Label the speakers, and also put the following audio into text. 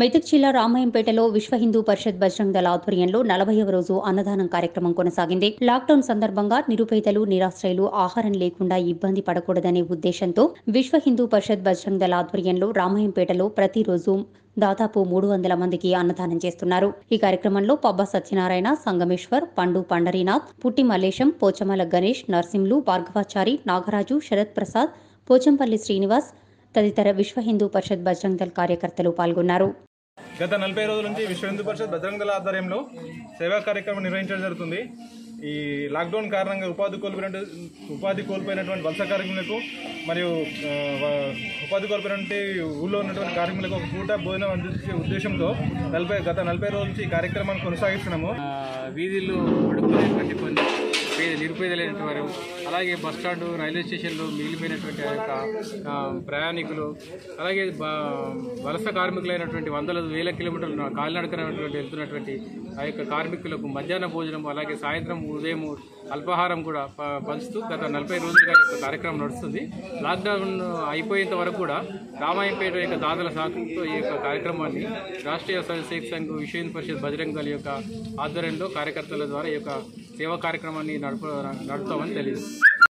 Speaker 1: మెదక్ జిల్లా రామాయంపేటలో విశ్వ హిందూ పరిషత్ బజరంగ్ దళ ఆధ్వర్యంలో నలభైవ రోజు అన్నదానం కార్యక్రమం కొనసాగింది. లాక్డౌన్ సందర్భంగా నిరుపేదలు నిరాశ్రయులు ఆహారం లేకుండా ఇబ్బంది పడకూడదనే ఉద్దేశంతో విశ్వ హిందూ పరిషత్ బజరంగ్ దళ ఆధ్వర్యంలో రామాయంపేటలో ప్రతిరోజు దాదాపు మూడు వందల మందికి అన్నదానం చేస్తున్నారు. ఈ కార్యక్రమంలో పబ్బ సత్యనారాయణ సంగమేశ్వర్ పండు పండరీనాథ్ పుట్టి మల్లేశం పోచమల గణేష్ నర్సింలు భార్గవాచారి నాగరాజు శరత్ ప్రసాద్ పోచంపల్లి శ్రీనివాస్ తదితర విశ్వ హిందూ పరిషత్ బజరంగ్ దళ్ కార్యకర్తలు పాల్గొన్నారు.
Speaker 2: గత నలభై రోజుల నుంచి విశ్వ హిందూ పరిషత్ భద్రంగల ఆధ్వర్యంలో సేవా కార్యక్రమం నిర్వహించడం జరుగుతుంది. ఈ లాక్డౌన్ కారణంగా ఉపాధి కోల్పోయిన ఉపాధి కోల్పోయినటువంటి వలస కార్మికులకు మరియు ఉపాధి కోల్పోయినటువంటి ఊళ్ళో ఉన్నటువంటి కార్మికులకు ఒక పూట భోజనం అందించే ఉద్దేశంతో నలభై గత నలభై రోజుల నుంచి ఈ కార్యక్రమాన్ని కొనసాగిస్తున్నాము.
Speaker 3: వీధిలో పడుకునేటువంటి కొన్ని పేద నిరుపేదలైనటువంటి వారు అలాగే బస్ స్టాండ్ రైల్వే స్టేషన్లో మిగిలిపోయినటువంటి ఆ యొక్క ప్రయాణికులు అలాగే వలస కార్మికులైనటువంటి వందల వేల కిలోమీటర్లు కాలినడకనటువంటి వెళ్తున్నటువంటి ఆ యొక్క కార్మికులకు మధ్యాహ్న భోజనం అలాగే సాయంత్రం ఉదయం అల్పాహారం కూడా ప- పంచుతూ గత నలభై రోజులుగా యొక్క కార్యక్రమం నడుస్తుంది. లాక్డౌన్ అయిపోయేంత వరకు కూడా రామాయంపేట యొక్క దాతల సహకారంతో ఈ యొక్క కార్యక్రమాన్ని రాష్ట్రీయ స్వయం సేవక సంఘ్ విశ్వ పరిషత్ బజరంగ యొక్క ఆధ్వర్యంలో కార్యకర్తల ద్వారా ఈ యొక్క సేవా కార్యక్రమాన్ని నడుపు నడుపుతామని తెలియదు